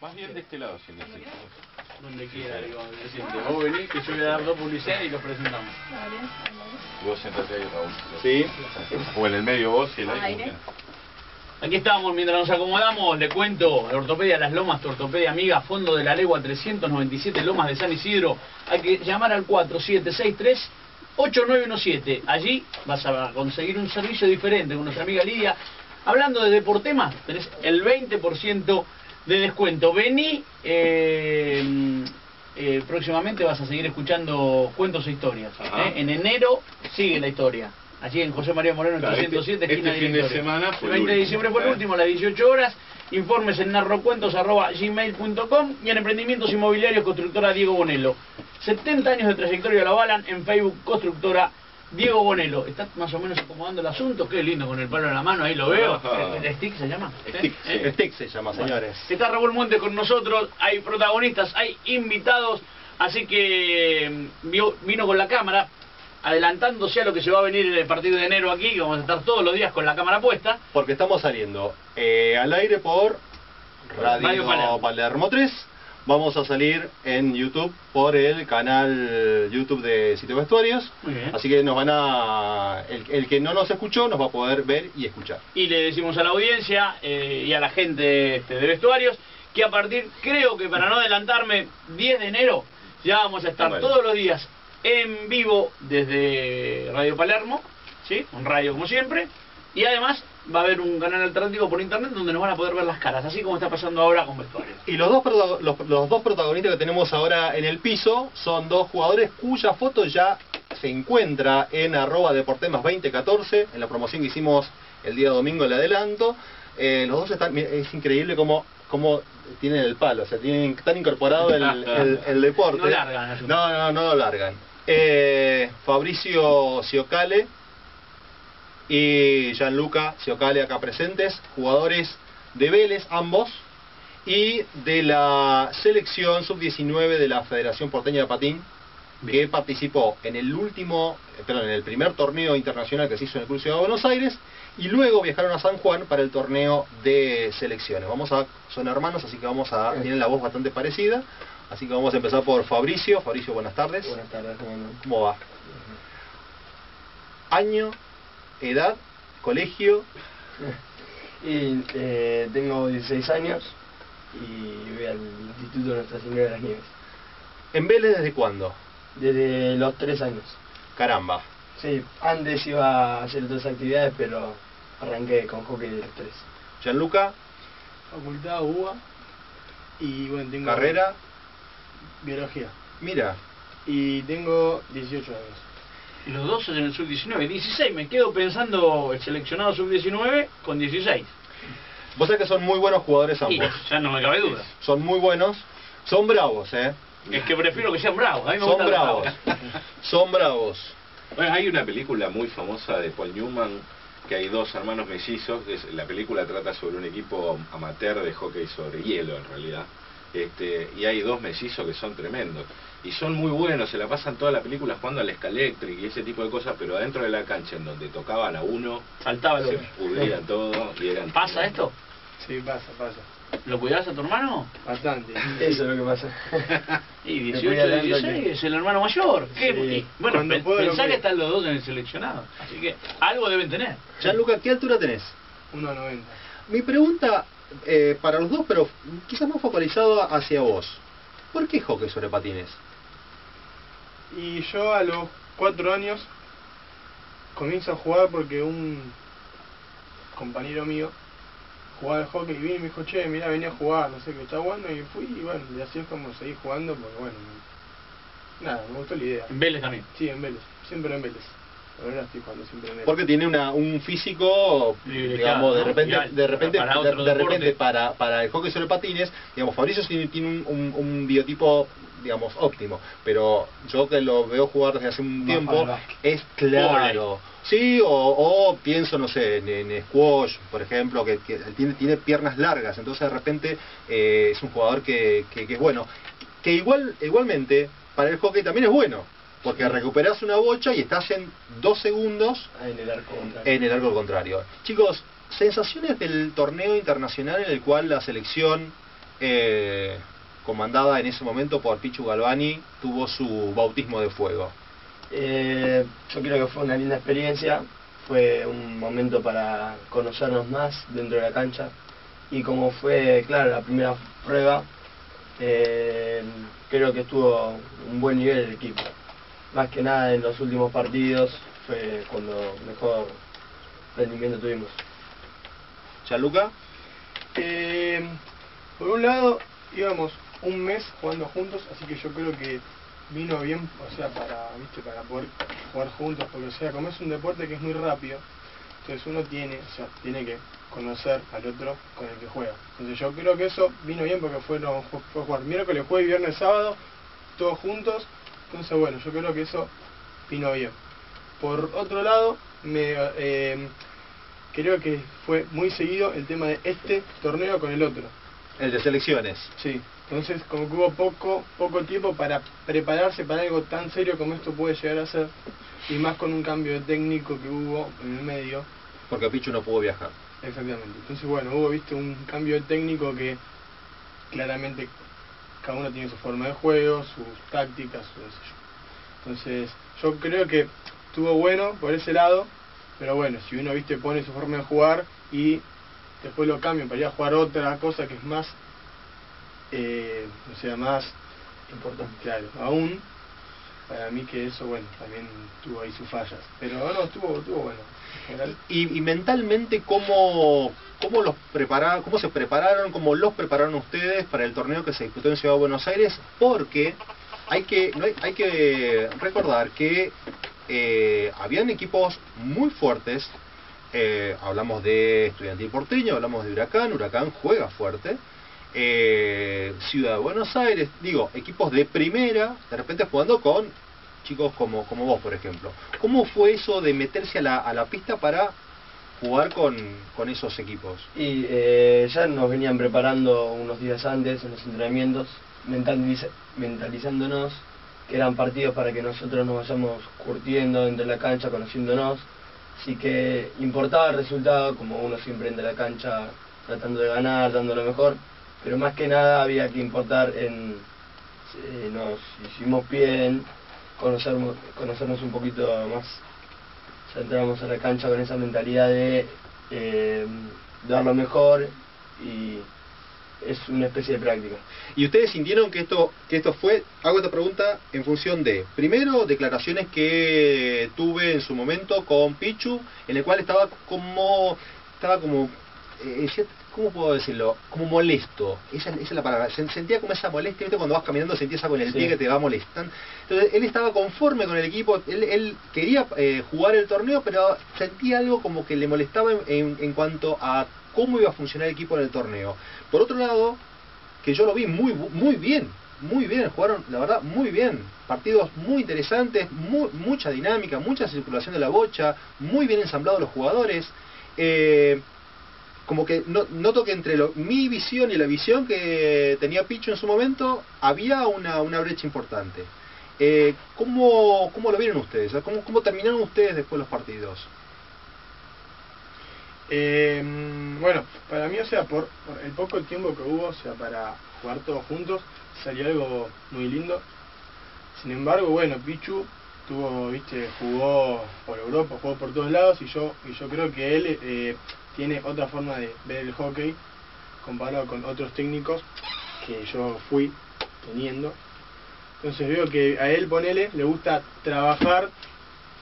Más bien de este lado, si necesitas. Donde quiera, digo, presidente. Vos venís que yo voy a dar dos publicidades y los presentamos. Vos sentate ahí, Raúl. Sí. O en el medio vos y el aire. Aquí estamos, mientras nos acomodamos, le cuento, Ortopedia Las Lomas, tu ortopedia amiga, Fondo de la Legua 397 Lomas de San Isidro. Hay que llamar al 4763-8917. Allí vas a conseguir un servicio diferente con nuestra amiga Lidia. Hablando de Deportemas, tenés el 20% de descuento. Vení, eh, eh, próximamente vas a seguir escuchando cuentos e historias. ¿eh? En enero sigue la historia. Allí en José María Moreno, Claro, este- 307, este esquina fin de semana fue el el 20 de diciembre fue el último, a las 18 horas. Informes en narrocuentos.gmail.com y en Emprendimientos Inmobiliarios Constructora Diego Bonello. 70 años de trayectoria lo avalan en Facebook Constructora Diego Bonello. Está más o menos acomodando el asunto. Qué lindo con el palo en la mano, ahí lo veo. ¿El, el stick se llama? Stick, ¿Eh? Stick se llama, señores. Está Raúl Monte con nosotros, hay protagonistas, hay invitados, así que mm, vio- vino con la cámara, adelantándose a lo que se va a venir a partir de enero aquí, que vamos a estar todos los días con la cámara puesta. Porque estamos saliendo eh, al aire por Radio, Radio Palermo. Palermo. 3. Vamos a salir en YouTube por el canal YouTube de Sitio Vestuarios. Muy bien. Así que nos van a. El, el que no nos escuchó nos va a poder ver y escuchar. Y le decimos a la audiencia eh, y a la gente este, de vestuarios que a partir, creo que para no adelantarme, 10 de enero, ya vamos a estar Bueno. todos los días en vivo desde Radio Palermo, ¿sí? Un radio como siempre. Y además va a haber un canal alternativo por internet donde nos van a poder ver las caras, así como está pasando ahora con vestuarios. Y los dos, los, los dos protagonistas que tenemos ahora en el piso son dos jugadores cuya foto ya se encuentra en arroba deportemas 2014, en la promoción que hicimos el día domingo, el adelanto. Eh, los dos están, es increíble cómo, cómo tienen el palo, o sea, tienen tan incorporado el, el- el deporte. No largan. No, no, no lo largan. Eh, Fabricio Ciocale y Gianluca Ciocale acá presentes, jugadores de Vélez ambos y de la selección sub-19 de la Federación Porteña de Patín que participó en el último, eh, perdón, en el primer torneo internacional que se hizo en el Club Ciudad de Buenos Aires y luego viajaron a San Juan para el torneo de selecciones. Vamos a, son hermanos, así que vamos a, tienen la voz bastante parecida, así que vamos a empezar por Fabricio. Fabricio, buenas tardes. Buenas tardes, ¿cómo? ¿Cómo va? Año, edad, colegio, Y eh, tengo 16 años y voy al Instituto Nuestra Señora de las Nieves. en Vélez desde cuándo? Desde los 3 años. Caramba. Sí, antes iba a hacer otras actividades, pero arranqué con hockey de los 3. Gianluca, Facultad UBA y bueno, tengo carrera, biología. mira, Y tengo 18 años. Y los dos en el sub-19, 16, me quedo pensando el seleccionado sub-19 con 16. vos sabés que son muy buenos jugadores Y ambos. ya no me cabe duda. Son muy buenos, son bravos, ¿eh? Es que prefiero que sean bravos, a mí me Son bravos, son bravos. Bueno, hay una película muy famosa de Paul Newman que hay dos hermanos mellizos. que es- la película trata sobre un equipo amateur de hockey sobre hielo, en realidad. Este, y hay dos mellizos que son tremendos. Y son muy buenos, se la pasan toda la película jugando al Electric y ese tipo de cosas, pero adentro de la cancha, en donde tocaban a uno, Saltaba se pudría todo y eran... ¿Pasa esto? Sí, pasa, pasa. ¿Lo cuidás a tu hermano? Bastante. Eso es lo que pasa. Y Me 18, cuida tanto 16, que- es el hermano mayor. ¿Qué? Sí. Bueno, pe- pensá que están los dos en el seleccionado. Así que algo deben tener. Gianluca, ¿qué altura tenés? 1,90. Mi pregunta eh, para los dos, pero quizás más focalizado hacia vos. ¿Por qué hockey sobre patines? Y yo a los 4 años comienzo a jugar porque un compañero mío jugaba al hockey y vino y me dijo, che, mira, venía a jugar, no sé qué está jugando, y fui y bueno, y así es como seguí jugando porque bueno, nada, me gustó la idea. En Vélez también. Sí, en Vélez, siempre en Vélez. Ahora estoy jugando siempre en Vélez. Porque tiene una, un físico, digamos, de repente, de repente, Para de, repente para, para el hockey sobre patines, digamos, Fabricio tiene, tiene un, un- un biotipo, digamos, óptimo, pero yo que lo veo jugar desde hace un Más tiempo, es claro. Sí, o, o pienso, no sé, en, en squash, por ejemplo, que, que tiene, tiene piernas largas, entonces de repente eh, es un jugador que, que- que es bueno. Que igual, igualmente, para el hockey también es bueno, porque recuperas una bocha y estás en dos segundos en el arco contrario. en el arco contrario. Chicos, sensaciones del torneo internacional en el cual la selección eh, comandada en ese momento por Pichu Galvani, tuvo su bautismo de fuego. Eh, yo creo que fue una linda experiencia, fue un momento para conocernos más dentro de la cancha y como fue, claro, la primera prueba, eh, creo que estuvo un buen nivel el equipo. Más que nada en los últimos partidos fue cuando mejor rendimiento tuvimos. ¿Chaluca? Eh, por un lado, íbamos un mes jugando juntos, así que yo creo que vino bien, o sea, para, ¿viste? para poder jugar juntos, porque o sea, como es un deporte que es muy rápido, entonces uno tiene, o sea, tiene que conocer al otro con el que juega. Entonces yo creo que eso vino bien porque fueron, fue jugar miércoles, jueves, viernes, sábado, todos juntos, entonces bueno, yo creo que eso vino bien. Por otro lado, me eh, creo que fue muy seguido el tema de este torneo con el otro. El de selecciones. Sí, entonces como que hubo poco, poco tiempo para prepararse para algo tan serio como esto puede llegar a ser, y más con un cambio de técnico que hubo en el medio. Porque Pichu no pudo viajar. Exactamente. Entonces bueno, hubo viste un cambio de técnico que claramente cada uno tiene su forma de juego, sus tácticas, su. Entonces yo creo que estuvo bueno por ese lado, pero bueno, si uno viste pone su forma de jugar y después lo cambia para ir a jugar otra cosa que es más, eh, o sea, más importante, claro, aún, para mí que eso, bueno, también tuvo ahí sus fallas, pero no, estuvo, estuvo bueno. Y, y mentalmente, ¿cómo, cómo, los prepara, ¿cómo se prepararon, cómo los prepararon ustedes para el torneo que se disputó en Ciudad de Buenos Aires? Porque hay que, no hay, hay que recordar que eh, habían equipos muy fuertes. eh, hablamos de Estudiantil Porteño, hablamos de Huracán, Huracán juega fuerte. Eh, Ciudad de Buenos Aires, digo, equipos de primera, de repente jugando con chicos como, como vos, por ejemplo. ¿Cómo fue eso de meterse a la, a la pista para jugar con, con esos equipos? Y eh, ya nos venían preparando unos días antes en los entrenamientos, mentaliza- mentalizándonos que eran partidos para que nosotros nos vayamos curtiendo dentro de la cancha, conociéndonos. Así que importaba el resultado, como uno siempre entra la cancha tratando de ganar, dando lo mejor, pero más que nada había que importar en si nos hicimos bien, conocernos, un poquito más sea, entramos a la cancha con esa mentalidad de eh, dar lo mejor y es una especie de práctica. Y ustedes sintieron que esto, que esto fue, hago esta pregunta en función de, primero, declaraciones que tuve en su momento con Pichu, en el cual estaba como, estaba como, eh, ya- ¿cómo puedo decirlo? Como molesto, esa, esa es la palabra, Se- sentía como esa molestia, ¿viste? cuando vas caminando sentís algo en el Sí. pie que te va molestando. Entonces él estaba conforme con el equipo, él, él quería eh, jugar el torneo, pero sentía algo como que le molestaba en, en- en cuanto a cómo iba a funcionar el equipo en el torneo. Por otro lado, que yo lo vi muy muy bien, muy bien, jugaron la verdad muy bien, partidos muy interesantes, mu- mucha dinámica, mucha circulación de la bocha, muy bien ensamblados los jugadores. eh, como que no- noto que entre lo- mi visión y la visión que tenía Picho en su momento había una, una brecha importante. Eh, ¿cómo, ¿Cómo lo vieron ustedes? ¿Cómo, ¿Cómo terminaron ustedes después los partidos? Eh, bueno, para mí, o sea, por, por el poco tiempo que hubo, o sea, para jugar todos juntos, salió algo muy lindo. Sin embargo, bueno, Pichu tuvo, viste, jugó por Europa, jugó por todos lados y yo y yo creo que él eh, tiene otra forma de ver el hockey comparado con otros técnicos que yo fui teniendo. Entonces veo que a él, ponele, le gusta trabajar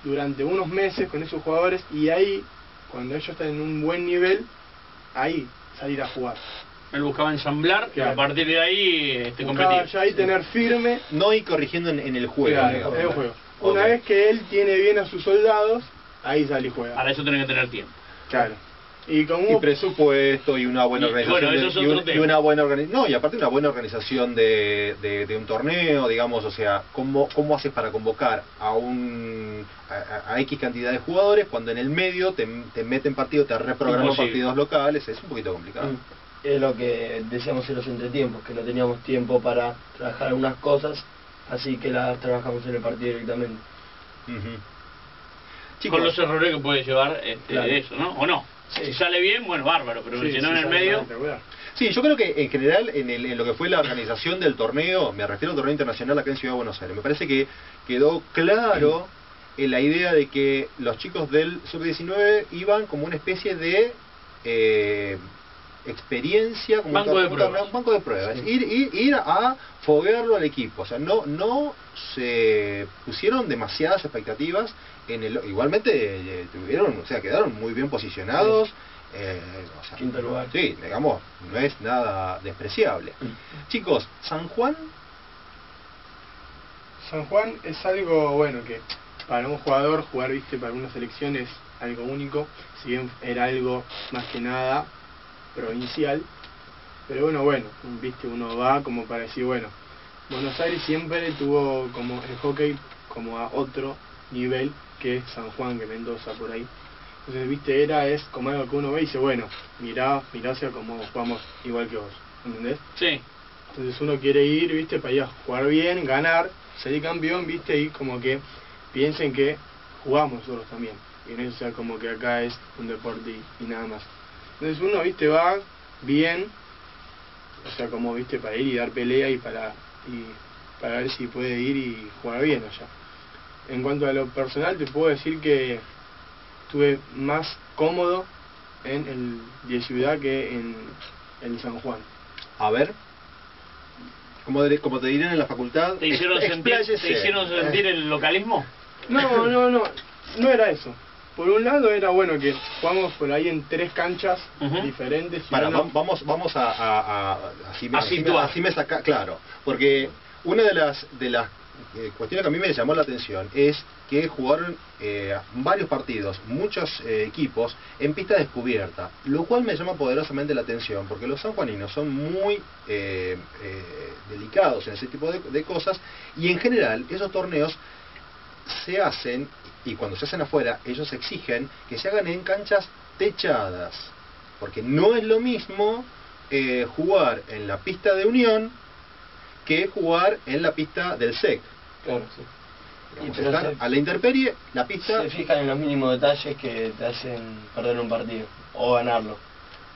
durante unos meses con esos jugadores y ahí, cuando ellos están en un buen nivel, ahí salir a jugar. Él buscaba ensamblar y a partir de ahí este, competir. ya ahí tener firme No ir corrigiendo en, en el juego. Claro. Una vez que él tiene bien a sus soldados, ahí sale y juega. Para eso tenés que tener tiempo. Claro. Y como y presupuesto y una buena Y, organización bueno, de- y, un- y una buena organi- no y aparte una buena organización de, de, de un torneo digamos o sea cómo cómo haces para convocar a un a, x cantidad de jugadores cuando en el medio te, te meten partidos te reprograman Imposible. partidos locales es un poquito complicado Mm. Es lo que decíamos en los entretiempos, que no teníamos tiempo para trabajar algunas cosas, así que las trabajamos en el partido directamente. Ujú. Con los errores que puede llevar este, Claro. eso, ¿no? ¿O no? Si sale bien, bueno, bárbaro, pero Sí, si no sí, en el medio... Sí, yo creo que en general en, el- en lo que fue la organización del torneo, me refiero al torneo internacional acá en Ciudad de Buenos Aires, me parece que quedó claro en la idea de que los chicos del sub-19 iban como una especie de eh, experiencia, como Banco de pruebas. un banco de pruebas, ir, ir, ir a foguearlo al equipo, o sea, no, no se pusieron demasiadas expectativas en el, igualmente eh, tuvieron, o sea, quedaron muy bien posicionados. eh, o sea, Quinto lugar. Sí, digamos, no es nada despreciable. Chicos, San Juan, San Juan es algo, bueno, que para un jugador jugar, viste, para una selección es algo único, si bien era algo más que nada provincial, pero bueno, bueno, viste, uno va como para decir, bueno, Buenos Aires siempre tuvo como el hockey como a otro nivel que es San Juan, que Mendoza, por ahí. Entonces, viste, era, es como algo que uno ve y dice, bueno, mirá, mirá hacia como jugamos igual que vos, ¿entendés? Sí. Entonces uno quiere ir, viste, para ir a jugar bien, ganar, salir campeón, viste, y como que piensen que jugamos nosotros también. Y no sea como que acá es un deporte y, y nada más. Entonces uno, viste, va bien, o sea, como, viste, para ir y dar pelea y para, y para ver si puede ir y jugar bien allá. En cuanto a lo personal, te puedo decir que estuve más cómodo en el de Ciudad que en el San Juan. a ver, como, de- como te dirían en la facultad, ¿Te hicieron, sentir. ¿Te hicieron sentir el localismo? No, no, no, no era eso. Por un lado era bueno que jugamos por ahí en tres canchas Ujú. diferentes. y Para, vamos, vamos a, a- a- así, me, A así me- así me saca, claro, porque una de las de las eh, cuestiones que a mí me llamó la atención es que jugaron eh, varios partidos, muchos eh, equipos en pista descubierta, lo cual me llama poderosamente la atención, porque los sanjuaninos son muy eh, eh, delicados en ese tipo de, de cosas y en general esos torneos se hacen y cuando se hacen afuera ellos exigen que se hagan en canchas techadas porque no es lo mismo eh, jugar en la pista de Unión que jugar en la pista del SEC Claro, sí. Digamos, Y pero están se- a la intemperie la pista Se fijan en los mínimos detalles que te hacen perder un partido o ganarlo.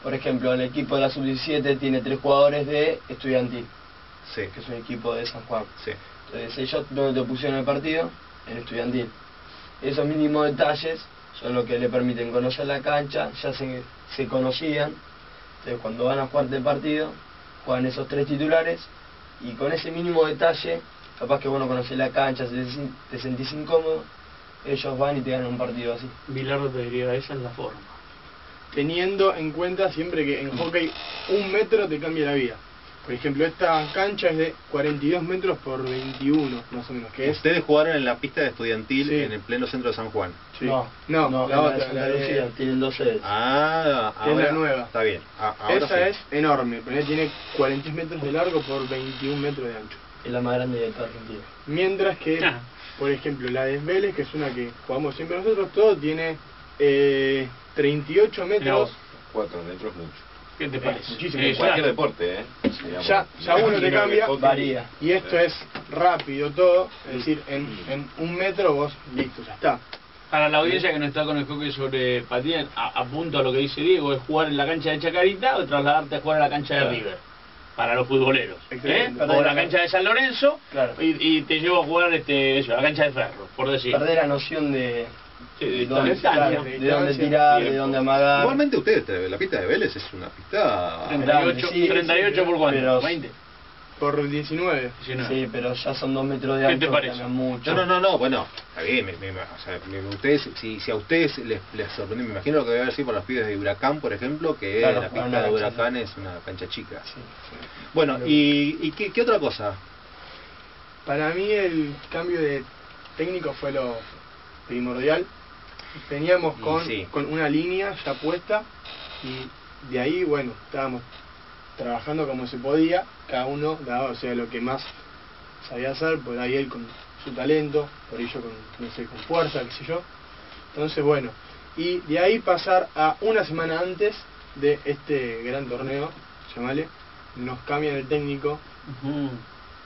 Por ejemplo, el equipo de la sub-17 tiene tres jugadores de estudiantil, sí, que es un equipo de San Juan. sí. Entonces ellos donde te pusieron el partido, en estudiantil. Esos mínimos detalles son los que le permiten conocer la cancha, ya se, se conocían. Entonces cuando van a jugar el partido, juegan esos tres titulares y con ese mínimo detalle, capaz que vos no conocés la cancha, te, sen- te sentís incómodo, ellos van y te ganan un partido así. Bilardo te diría, esa es la forma. teniendo en cuenta siempre que en hockey un metro te cambia la vida. Por ejemplo, esta cancha es de 42 metros por 21, más o menos, que es... Ustedes jugaron en la pista de estudiantil Sí. en el pleno centro de San Juan. Sí. No, no, la en otra, la de- Lucía, tienen dos sedes. Ah, Que es la ahora nueva. Está bien. a- ahora Esa sí. es enorme, pero tiene 43 metros de largo por 21 metros de ancho. Es la más grande de toda Argentina. Mientras que, Ah. por ejemplo, la de Vélez, que es una que jugamos siempre nosotros, todo tiene eh, 38 Mirá metros. vos, Cuatro metros mucho. ¿Qué te parece? muchísimo. Eh, En cualquier ya. deporte, ¿eh? Digamos. Ya- ya uno te cambia, varía. Y esto es rápido todo, es decir, en, en un metro vos, listo, ya está. Para la audiencia que no está con el hockey sobre patín, a- apunto a lo que dice Diego, es jugar en la cancha de Chacarita o trasladarte a jugar a la cancha de Claro. River. Para los futboleros. ¿eh? O la cancha de San Lorenzo Claro. y, y te llevo a jugar este, eso, a la cancha de Ferro, por decir. Perder la noción de, Sí, de de dónde, claro, De de dónde tirar, de dónde amagar. Igualmente ustedes, la pista de Vélez es una pista... 38, sí, 38 por cuánto? pero- 20. Por 19. 19. Sí, pero ya son dos metros de ¿Qué alto. te parece? mucho. No, no, no, no, bueno, está bien, me, me- o sea, me- ustedes, si, si a ustedes les, les sorprendió, me imagino lo que debe haber sido por los pibes de Huracán, por ejemplo, que Claro, la pista de Huracán es una cancha chica. Sí. Bueno, ¿y, y qué, qué otra cosa? Para mí el cambio de técnico fue lo primordial. Veníamos con, sí. con una línea ya puesta y de ahí, bueno, estábamos trabajando como se podía, cada uno daba, o sea, lo que más sabía hacer, por ahí él con su talento, por ahí yo con, no sé, con fuerza, qué sé yo. Entonces, bueno, y de ahí pasar a una semana antes de este gran torneo, llamale, nos cambian el técnico.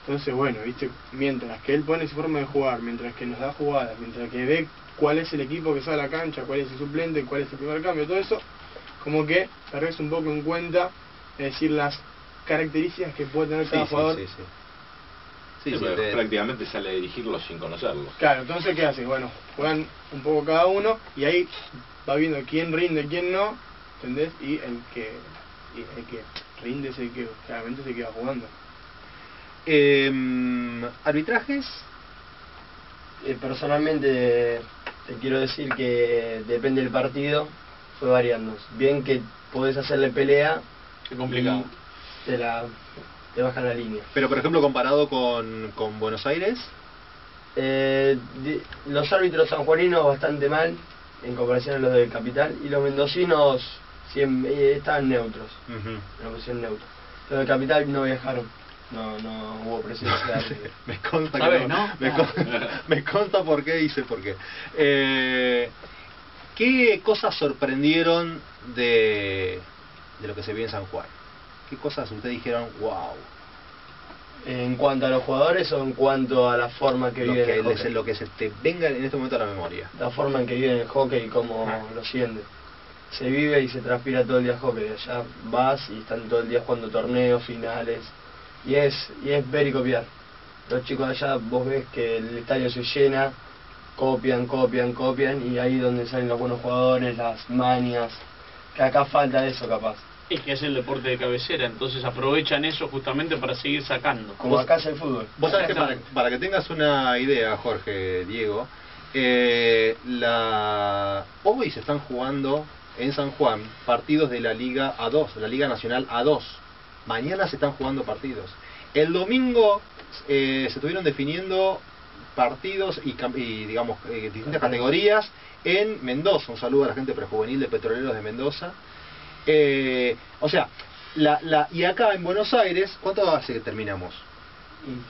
Entonces, bueno, viste, mientras que él pone su forma de jugar, mientras que nos da jugadas, mientras que ve cuál es el equipo que sale a la cancha, cuál es el suplente, cuál es el primer cambio, todo eso, como que perdés un poco en cuenta, es decir, las características que puede tener Sí, cada sí, jugador. sí, sí. Sí, Sí, sí, pero te- prácticamente sale a dirigirlos sin conocerlos. Claro, entonces ¿qué haces? Bueno, juegan un poco cada uno y ahí va viendo quién rinde, quién no, ¿entendés? Y el que, y el que rinde es el que claramente se queda jugando. Em, arbitrajes. Eh, personalmente te quiero decir que depende del partido, fue variando. Bien que podés hacerle pelea, Es complicado. y te la te bajan la línea. Pero por ejemplo comparado con, con Buenos Aires. Eh, los árbitros sanjuaninos bastante mal en comparación a los del capital y los mendocinos siem- eh, estaban neutros, Ujú. en la posición neutra. Los del capital no viajaron, no, no hubo presencia. Me consta que ¿Sabes, no. no? Me, con- me consta por qué dice por qué. Eh, ¿Qué cosas sorprendieron de, de lo que se vio en San Juan? ¿Qué cosas ustedes dijeron, wow? En cuanto a los jugadores o en cuanto a la forma que Lo viven que, el hockey? lo que se te venga en este momento a la memoria. la forma en que viven el hockey y cómo Ah. lo sienten. Se vive y se transpira todo el día hockey. Allá vas y están todo el día jugando torneos, finales. Y es, y es ver y copiar. Los chicos allá, vos ves que el estadio se llena, copian, copian, copian, y ahí es donde salen los buenos jugadores, las manias. Que acá falta eso capaz. Es que es el deporte de cabecera, entonces aprovechan eso justamente para seguir sacando. Como acá es el fútbol. Vos sabés que para, que tengas una idea, Jorge, Diego, eh, la hoy se están jugando en San Juan partidos de la Liga A2, la Liga Nacional A2. Mañana se están jugando partidos. El domingo eh, se estuvieron definiendo partidos y, y, digamos eh, distintas categorías en Mendoza. Un saludo a la gente prejuvenil de Petroleros de Mendoza. Eh, o sea, la, la, y acá en Buenos Aires, ¿cuánto hace que terminamos?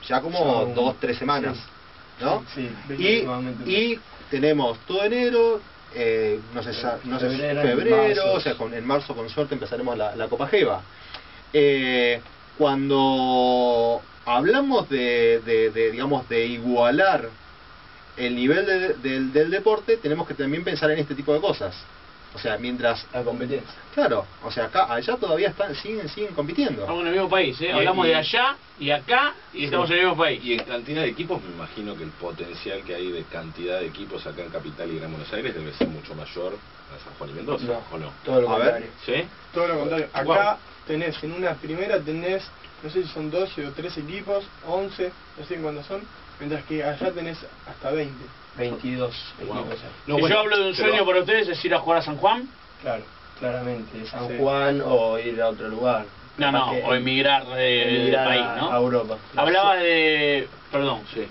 ya como Son- dos, tres semanas, sí. ¿no? Sí, Y, y tenemos todo enero, eh, no sé, no sé, Febrero, marzo. o sea, con, en marzo con suerte empezaremos la, la Copa Geva. Eh, cuando hablamos de, de- de, digamos, de igualar el nivel de- del- del deporte, tenemos que también pensar en este tipo de cosas. O sea, mientras, La competencia. claro, o sea, acá, allá todavía están, siguen, siguen compitiendo. Estamos en el mismo país, ¿eh? Y- Hablamos y- de allá y acá y estamos en el mismo país. Y en cantidad de equipos, me imagino que el potencial que hay de cantidad de equipos acá en Capital y Gran Buenos Aires debe ser mucho mayor a San Juan y Mendoza, No, ¿o no? todo lo A ver. contrario. ¿Sí? Todo lo contrario. Acá Wow. Tenés, en una primera tenés, no sé si son 12 o 13 equipos, 11, no sé cuántos son, mientras que allá tenés hasta 20. 22 Wow. equipos. No, si bueno, yo hablo de un pero- sueño para ustedes es ir a jugar a San Juan, Claro, claramente. San Sí. Juan o ir a otro lugar. no, no, que o emigrar de emigrar país, a, ¿no? a Europa. Hablaba de, perdón, Sí.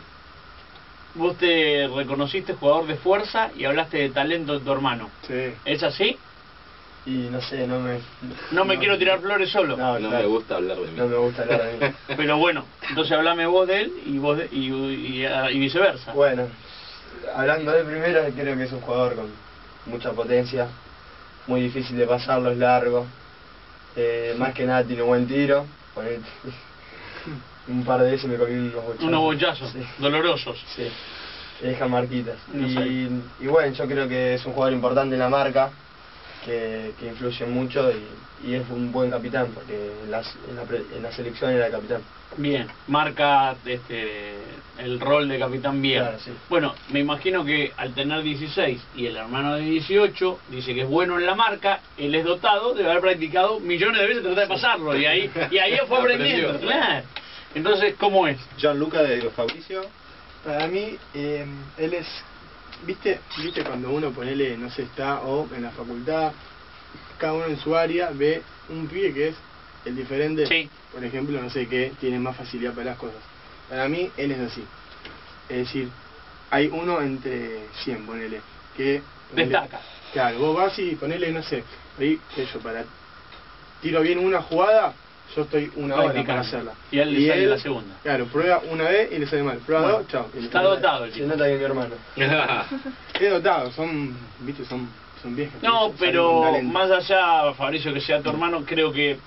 vos te reconociste jugador de fuerza y hablaste de talento de tu hermano. Sí. ¿Es así? Y no sé, no me... No me quiero tirar flores solo. No, No claro. me gusta hablar de mí. No me gusta hablar de mí. Pero bueno, entonces hablame vos de él y vos de- y, y- y viceversa. Bueno, hablando de primero, creo que es un jugador con mucha potencia, muy difícil de pasarlo, es largo. Eh, más que nada tiene buen tiro. un par de veces me comí unos bochazos. Unos bochazos Sí. dolorosos. Sí, te deja marquitas. No y, y bueno, yo creo que es un jugador importante en la marca, que, que influye mucho y, y es un buen capitán, porque en, las- en la, pre- en la selección era el capitán. Bien, marca este el rol de capitán bien. Claro, sí. Bueno, me imagino que al tener 16 y el hermano de 18 dice que es bueno en la marca, él es dotado de haber practicado millones de veces tratar de pasarlo y ahí y ahí fue aprendiendo. Claro. Entonces, ¿cómo es? Gianluca de Fabricio. Para mí, eh, él es, viste, viste cuando uno ponele, no sé, está o en la facultad, cada uno en su área ve un pibe que es el diferente, Sí. por ejemplo, no sé, que tiene más facilidad para las cosas. Para mí, él es así. Es decir, hay uno entre 100, ponele, que... ponele, Destaca. Claro, vos vas y ponele, no sé, ahí, qué sé yo, para... Tiro bien una jugada, yo estoy una hora para hacerla. Y él le sale la segunda. Claro, prueba una vez y le sale mal. Prueba Bueno, dos, chao. y Está dotado el Se chico. nota que mi hermano. Es dotado, son, viste, son, son viejos. No, pero más allá, Fabricio, que sea tu hermano, creo que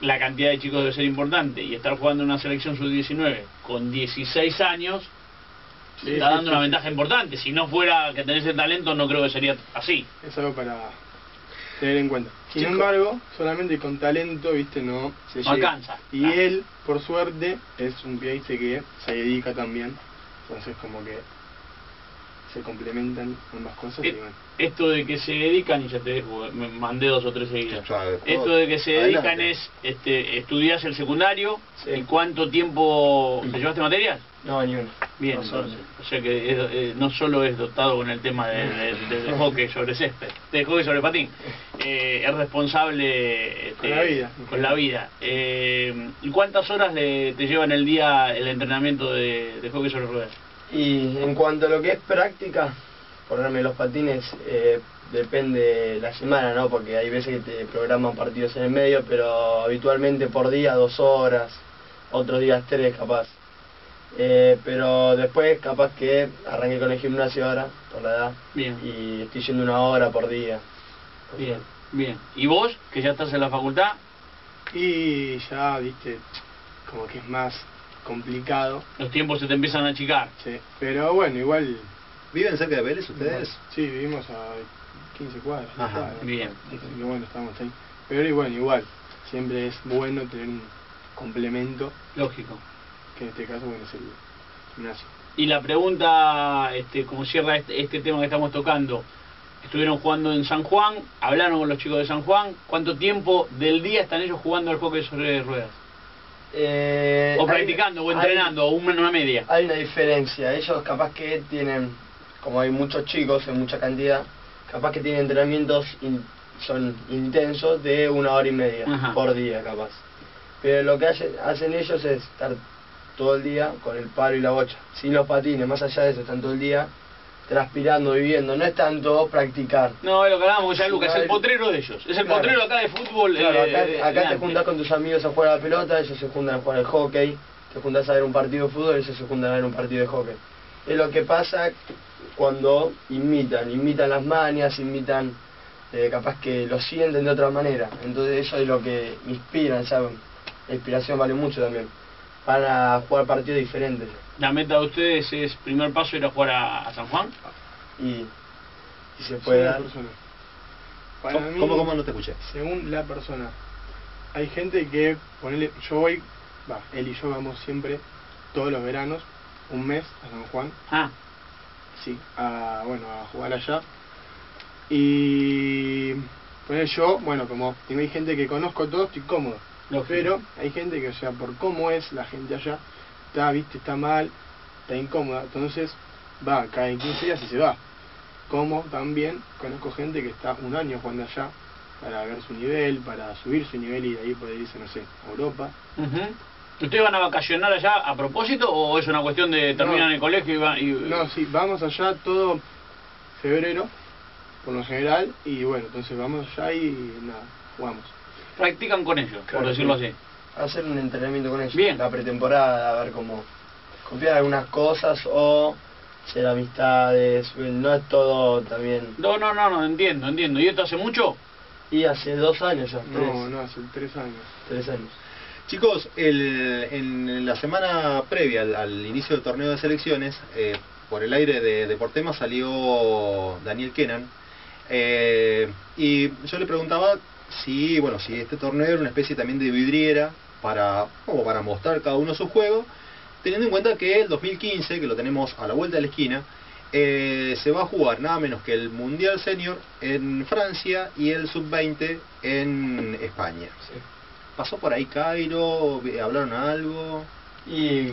la cantidad de chicos debe ser importante. Y estar jugando en una selección sub-19 con 16 años Sí, está sí, dando sí, una sí, ventaja sí. importante. Si no fuera que tenés el talento, no creo que sería así. Es algo para... tener en cuenta. Sin Chico. embargo, solamente con talento, viste, no se No llega. alcanza. Y Ah. él, por suerte, es un viste, que se dedica también. Entonces, como que se complementan ambas cosas. y Eh, bueno. Esto de que se dedican, y ya te dejo, me mandé dos o tres seguidas. Esto de que se dedican Adelante. es, este, estudias el secundario, Sí. ¿y cuánto tiempo te llevaste materias? No, ni uno. Bien, No entonces, o sea que es- eh, no solo es dotado con el tema de- de- del hockey sobre césped, del hockey sobre patín, eh, es responsable este, Con la vida. Con la vida. Eh, ¿Y cuántas horas le, te lleva en el día el entrenamiento de, de hockey sobre ruedas? Y en cuanto a lo que es práctica, ponerme los patines eh, depende la semana, ¿no? Porque hay veces que te programan partidos en el medio, pero habitualmente por día dos horas, otros días tres capaz. Eh, pero después capaz que arranqué con el gimnasio ahora, por la edad, Bien, y estoy yendo una hora por día. bien, bien. ¿Y vos, que ya estás en la facultad? Y ya, viste, como que es más complicado. Los tiempos se te empiezan a achicar. Sí. Pero bueno, igual, ¿Viven cerca de Vélez ustedes? sí, vivimos a 15 cuadras. Ajá, cuadras. bien. Así que bueno, estamos ahí. Pero y bueno, igual, siempre es bueno tener un complemento, Lógico. Que en este caso, bueno, es el gimnasio. Y la pregunta, este, como cierra este, este tema que estamos tocando, estuvieron jugando en San Juan, hablaron con los chicos de San Juan, ¿cuánto tiempo del día están ellos jugando al hockey sobre ruedas? Eh, O hay- practicando, o hay- entrenando, o una, una media. Hay una diferencia. Ellos capaz que tienen, como hay muchos chicos en mucha cantidad, capaz que tienen entrenamientos in- son intensos de una hora y media Ajá. por día capaz. Pero lo que hacen, hacen ellos es estar todo el día con el palo y la bocha, sin los patines, más allá de eso, están todo el día transpirando, viviendo. No es tanto practicar. No, es lo que hablábamos ya, Lucas, es el potrero de ellos. Es el Claro. potrero acá de fútbol. Claro, eh, acá, eh, acá te juntás con tus amigos a jugar a la pelota, ellos se juntan a jugar al hockey, te juntás a ver un partido de fútbol, ellos se juntan a ver un partido de hockey. Es lo que pasa cuando imitan, imitan las manias, imitan, eh, capaz que lo sienten de otra manera. Entonces eso es lo que inspiran, ¿saben? La inspiración vale mucho también. Van a jugar partidos diferentes La meta de ustedes es, primer paso, ir a jugar a, a San Juan. y, y se puede dar. persona. Para ¿Cómo, mí, cómo, cómo no te escuché? según la persona. Hay gente que, ponele, yo voy, va, él y yo vamos siempre, todos los veranos, un mes a San Juan, Ah, sí, a, bueno, a jugar allá. Y, ponele yo, bueno, como tengo hay gente que conozco todo, estoy cómodo. Lógico. Pero hay gente que, o sea, por cómo es la gente allá, está, viste, está mal, está incómoda, entonces va, cae en 15 días y se va. Como también conozco gente que está un año jugando allá para ver su nivel, para subir su nivel y de ahí poder irse, no sé, a Europa. ujú. ¿Ustedes van a vacacionar allá a propósito o es una cuestión de terminan No. el colegio y van... Y, No, sí, vamos allá todo febrero, por lo general, y bueno, entonces vamos allá y nada, jugamos. Practican con ellos, por decirlo sí. así. hacer un entrenamiento con ellos. Bien. La pretemporada, a ver cómo copiar algunas cosas o hacer amistades. No es todo también. No, no, no, no, entiendo, entiendo. ¿Y esto hace mucho? Y hace dos años ya, tres, No, no, hace tres años. tres años. Chicos, el- en la semana previa al, al inicio del torneo de selecciones, eh, por el aire de Deportema salió Daniel Kenan. eh, y yo le preguntaba si, bueno, si este torneo era una especie también de vidriera para, como para mostrar cada uno su juego, teniendo en cuenta que el 2015, que lo tenemos a la vuelta de la esquina, eh, se va a jugar nada menos que el Mundial Senior en Francia y el Sub-20 en España. ¿Pasó por ahí Cairo? ¿Hablaron algo? Y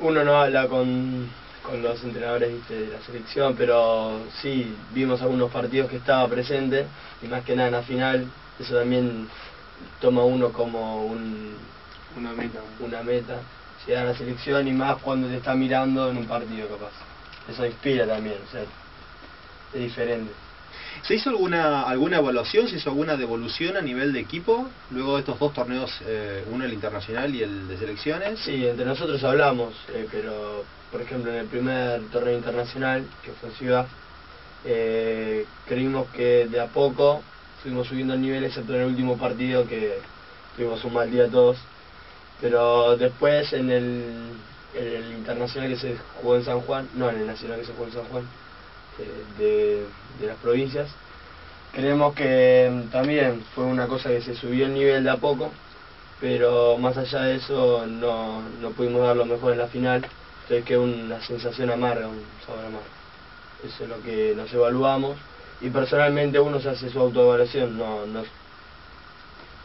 uno no habla con, con los entrenadores ¿viste, de la selección, pero sí vimos algunos partidos que estaba presente y más que nada en la final, eso también toma uno como un, Una meta. una meta, llegar a la selección y más cuando te está mirando en un partido capaz. Eso inspira también, o sea, es diferente. ¿Se hizo alguna alguna evaluación? ¿Se hizo alguna devolución a nivel de equipo? Luego de estos dos torneos, eh, uno el internacional y el de selecciones. Sí, entre nosotros hablamos, eh, pero por ejemplo en el primer torneo internacional, que fue en Ciudad, eh, creímos que de a poco fuimos subiendo el nivel, excepto en el último partido que tuvimos un mal día todos. Pero después en el, el internacional que se jugó en San Juan, no en el nacional que se jugó en San Juan, eh, de, de las provincias, Creemos que mm, también fue una cosa que se subió el nivel de a poco, pero más allá de eso no, no pudimos dar lo mejor en la final, entonces quedó una sensación amarga, un sabor amargo. Eso es lo que nos evaluamos y personalmente uno se hace su autoevaluación, no, no,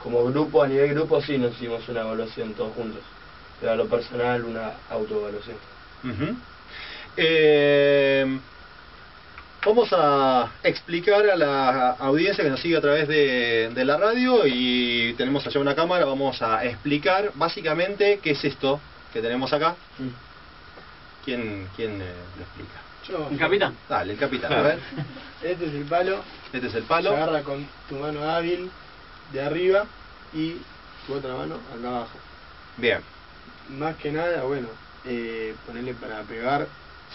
como grupo, a nivel grupo sí nos hicimos una evaluación todos juntos, pero a lo personal una autoevaluación. Eh, vamos a explicar a la audiencia que nos sigue a través de, de la radio y tenemos allá una cámara, vamos a explicar básicamente qué es esto que tenemos acá. ¿Quién, quién eh, lo explica? Yo, ¿El capitán? Dale, el capitán, a ver. Este es el palo. Este es el Se palo. agarra con tu mano hábil de arriba y tu otra mano acá abajo. Bien. Más que nada, bueno, eh, ponerle para pegar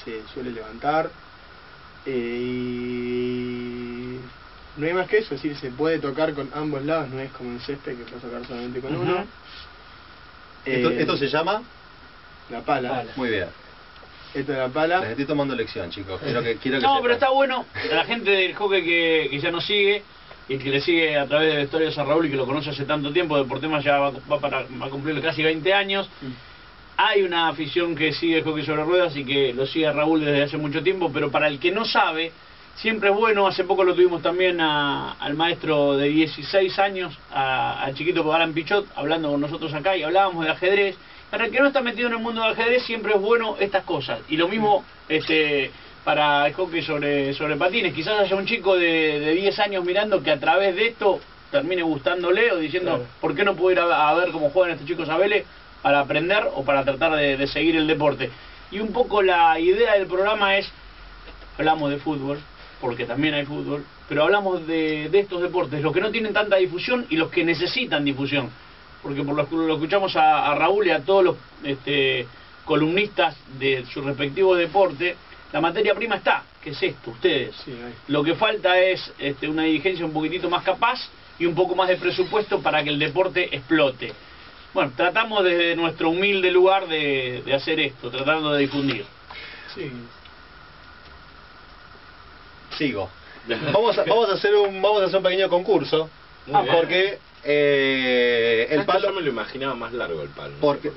se suele levantar. eh, y no hay más que eso, es decir, se puede tocar con ambos lados, no es como en césped que puedes tocar solamente con uno. Esto, Eh, esto se llama. La pala. Pala. Muy bien. Esto es la Les pala. estoy tomando lección, chicos. Quiero que, quiero que No, sepan. pero está bueno. A la gente del hockey que, que ya nos sigue y que le sigue a través de Historias a Raúl y que lo conoce hace tanto tiempo, Deportema ya va, va para, va a cumplir casi 20 años. Hay una afición que sigue el hockey sobre ruedas y que lo sigue a Raúl desde hace mucho tiempo, pero para el que no sabe, siempre es bueno. Hace poco lo tuvimos también a- al maestro de 16 años, a- al chiquito Alan Pichot, hablando con nosotros acá y hablábamos de ajedrez. Para el que no está metido en el mundo del ajedrez, siempre es bueno estas cosas. Y lo mismo este para el hockey sobre, sobre patines. Quizás haya un chico de, de 10 años mirando que a través de esto termine gustándole o diciendo, Claro. ¿por qué no puedo ir a, a ver cómo juegan estos chicos a Vélez para aprender o para tratar de, de seguir el deporte? Y un poco la idea del programa es, hablamos de fútbol, porque también hay fútbol, pero hablamos de, de estos deportes, los que no tienen tanta difusión y los que necesitan difusión. Porque por lo, que lo escuchamos a, a Raúl y a todos los este, columnistas de su respectivo deporte, la materia prima está, que es esto, ustedes. Sí. Lo que falta es este, una dirigencia un poquitito más capaz y un poco más de presupuesto para que el deporte explote. Bueno, tratamos desde nuestro humilde lugar de, de hacer esto, tratando de difundir. Sí. Sigo. Vamos a, vamos a hacer un vamos a hacer un pequeño concurso Muy bien. porque eh, el ¿Sabes que palo Yo me lo imaginaba más largo el palo. Porque-.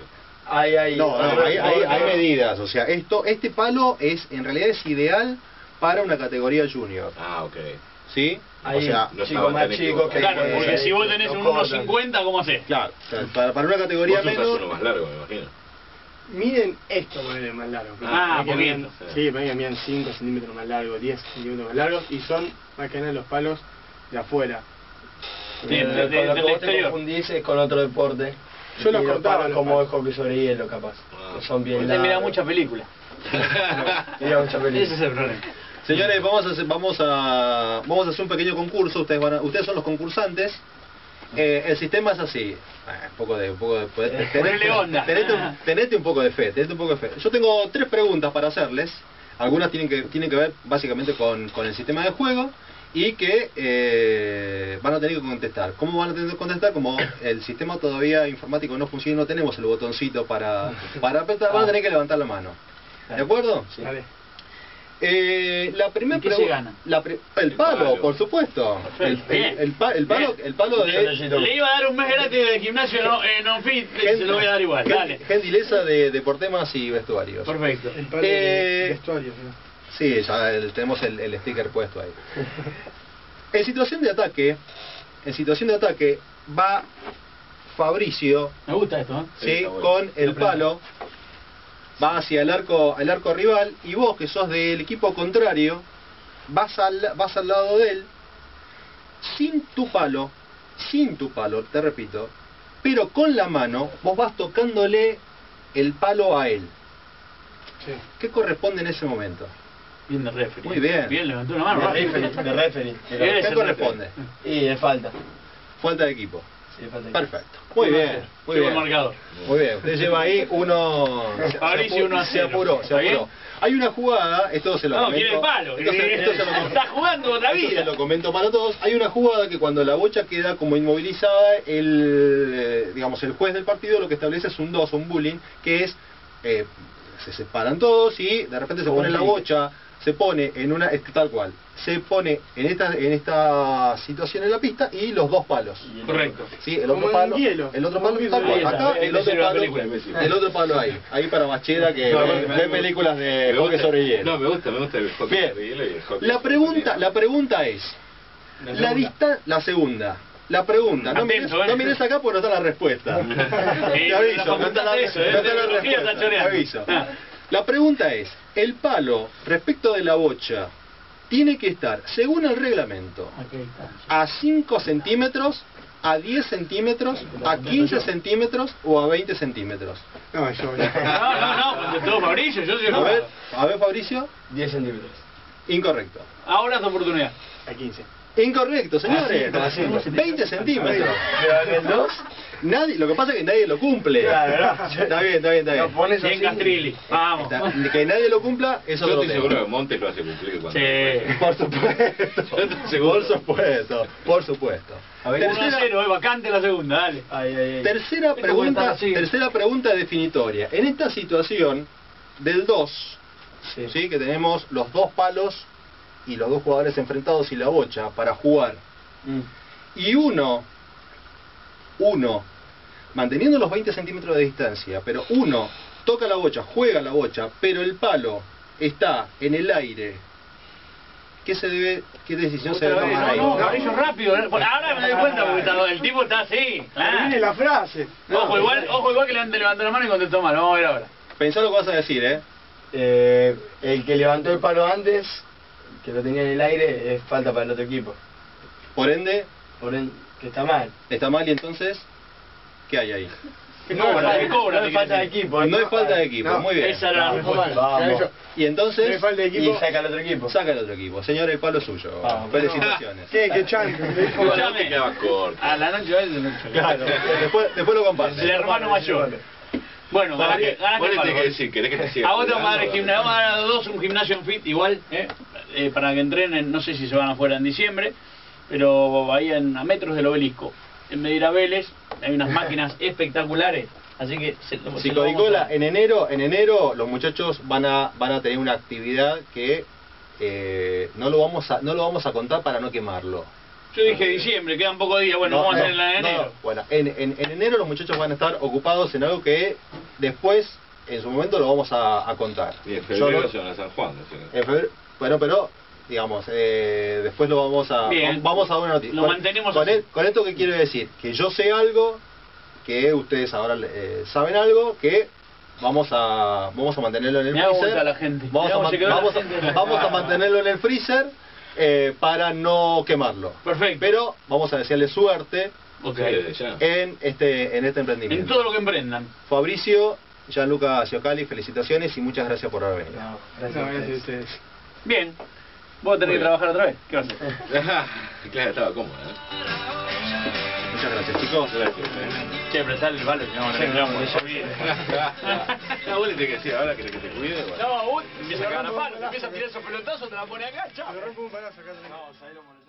Hay, hay, no, no, hay, hay- hay medidas, o sea, esto este palo es en realidad es ideal para una categoría junior, Ah, ok. ¿sí? O sea, no chicos estaba más que... Claro, que- porque si vos tenés no un cortan. 1.50, ¿cómo haces? claro, para, para una categoría menor uno más largo, me imagino. Miden esto, ponele más largo. Ah, Para que poquito. miden- Sí, que miden 5 centímetros más largo, 10 centímetros más largos y son más que nada los palos de afuera. Sí, Eh, de- de- con lo del que vos te confundís es con otro deporte. Yo los contaba, como el hockey sobre hielo, capaz. Ah. que son bien Usted mira largos. mucha película. Mira mucha película. Ese es el problema. Señores, vamos a hacer, vamos a vamos a hacer un pequeño concurso. Ustedes van a- ustedes son los concursantes. Eh, el sistema es así. Ah, un poco de un poco de ponele onda. tenete, un, tenete un poco de fe, tenete un poco de fe. Yo tengo tres preguntas para hacerles. Algunas tienen que tienen que ver básicamente con, con el sistema de juego y que eh, van a tener que contestar. ¿Cómo van a tener que contestar? Como el sistema todavía informático no funciona, no tenemos el botoncito para para apretar, van a tener que levantar la mano. ¿De acuerdo? Sí. Eh, la primera ¿Y qué se pregunta. gana? La pri- el El palo, palo. por supuesto. El, el- Bien. el pa- el palo, el palo de Le iba a dar un mes gratis de gimnasio no, en OnFit, se lo voy a dar igual. gen- Dale. gentileza de Deportemas y vestuarios. Perfecto. El palo Eh, de vestuario, ¿no? Sí, ya el- tenemos el, el sticker puesto ahí. En situación de ataque, en situación de ataque va Fabricio, Me gusta esto, ¿eh? ¿sí? bueno. con el Lo palo, va hacia el arco, el arco rival y vos que sos del equipo contrario, vas al, vas al lado de él, sin tu palo, sin tu palo, te repito, pero con la mano vos vas tocándole el palo a él. Sí. ¿Qué corresponde en ese momento? Bien de referee. Muy bien. Bien, levantó una mano. De referee, de. ¿Qué corresponde? Y de falta. Falta de equipo. Sí. Perfecto. Muy bien, muy bien. marcador. Muy bien, usted lleva ahí uno. se- Fabricio, se, uno a se apuró, se apuró. Hay una jugada, esto se lo No, comento. el palo. Esto se, esto se lo, Está jugando otra esto se vida. lo comento para todos. Hay una jugada que cuando la bocha queda como inmovilizada, el eh, digamos el juez del partido lo que establece es un 2, un bullying, que es eh, se separan todos y de repente se pone la bocha se pone en una, es tal cual, se pone en esta, en esta situación en la pista y los dos palos. Correcto. Sí, el otro palo, hielo. el otro palo, acá el otro palo, el otro palo ahí, ahí para Bacheda que No, ve, películas de hockey sobre hielo. No, me gusta, me gusta el hockey Bien. sobre hielo y el hockey La pregunta, la pregunta es, La la segunda. dista, la segunda, la pregunta, no mires, Atento, ¿eh? no mires acá porque no está la respuesta. Sí, Te aviso, no está la, de eso, ¿eh? no está la Tecnología respuesta, está te aviso. Ah. La pregunta es, el palo respecto de la bocha tiene que estar, según el reglamento, a 5 centímetros, a 10 centímetros, a 15 centímetros o a 20 centímetros. No, yo. No, no, no, contestó Fabricio, yo soy A ver, a ver Fabricio, 10 centímetros. incorrecto. Ahora es tu oportunidad. A 15. Incorrecto, señores. Ah, sí, sí. 20 centímetros. Pero en el 2, Nadie, lo que pasa es que nadie lo cumple. Claro. Está bien, está bien, está lo bien. pones Bien así. Castrilli. Vamos. Está- que nadie lo cumpla, eso Yo lo estoy tengo. seguro que Montes lo hace cumplir cuando. Sí. Por supuesto. Yo estoy seguro. Por supuesto, por supuesto. A ver, 1 a 0, es vacante la segunda, dale. Ay, ay, ay. Tercera pregunta, tercera pregunta definitoria. En esta situación del 2, Sí. ¿sí? que tenemos los dos palos y los dos jugadores enfrentados y la bocha para jugar, Mm. y uno, uno, manteniendo los 20 centímetros de distancia, pero uno toca la bocha, juega la bocha, pero el palo está en el aire, ¿qué se debe, qué decisión se debe tomar no, no, ahí? Fabricio, rápido. ¿eh? Ahora me doy cuenta porque está- el tipo está así. Ah. Termine la frase. Ojo, igual, ojo, igual que levantó, levantó la mano y contestó mal. Vamos a ver ahora. Pensá lo que vas a decir, ¿eh? Eh, el que levantó el palo antes, que lo tenía en el aire, es falta para el otro equipo. Por ende, Por en- que está mal. está mal y entonces, ¿qué hay ahí? ¿Qué cobra? ¿Qué cobra? No te es falta de equipo. No hay falta de equipo, No, muy bien. Esa era la respuesta. Vamos. Y entonces, No hay falta de equipo. Y saca al otro equipo. saca el otro equipo. Señor, el palo es suyo. Vamos. Felicitaciones. ¿Qué? ¿Qué No quedabas corto. A la noche va el noche. Claro, después, después lo comparte. El hermano mayor. Bueno, ganaste, que Fabricio. decir, ¿querés que te siga A vos te vamos a dar el cuidando? gimnasio, vamos a dar a los dos un gimnasio en fit igual, ¿eh? Eh, para que entrenen, no sé si se van afuera en diciembre, pero ahí en, a metros del obelisco, en Medina Vélez, hay unas máquinas espectaculares, así que se, se lo vamos Psicodicola, en enero, en enero los muchachos van a, van a tener una actividad que eh, no lo vamos a, no lo vamos a contar para no quemarlo. Yo dije diciembre, quedan pocos días, bueno, No, vamos a no, hacer la de no, enero. no. Bueno, en, en- en enero los muchachos van a estar ocupados en algo que después, en su momento, lo vamos a, a contar. Y en febrero lo- se van a San Juan. ¿no? en febrero, bueno, pero digamos, eh, después lo vamos a Bien. vamos a dar una noticia. Lo Con- mantenemos con, esto que quiero decir, que yo sé algo, que ustedes ahora eh, saben algo, que vamos a vamos a mantenerlo en el cómo freezer. la gente. Vamos, a, man- la vamos, a- gente. vamos a mantenerlo en el freezer eh, para no quemarlo. Perfecto. Pero vamos a desearle suerte Ok. Sí, desde ya. en este en este En emprendimiento. todo lo que emprendan. Fabricio, Gianluca Ciocali, felicitaciones y muchas gracias por haber venido. No, gracias a gracias a ustedes. ustedes. Bien. ¿Vos tenés que trabajar otra vez? ¿Qué vas a hacer? claro, estaba cómodo, ¿eh? Muchas gracias, chicos. Gracias. Che, pero sale el que no, Sí, no, no, no, eso- No, vos le tenés que decir ahora que que te cuide. bueno. No, vos empieza a cagar a palo, empieza a tirar esos pelotazos, te la pone acá, chao. Me rompo un palazo acá. No, sabés lo.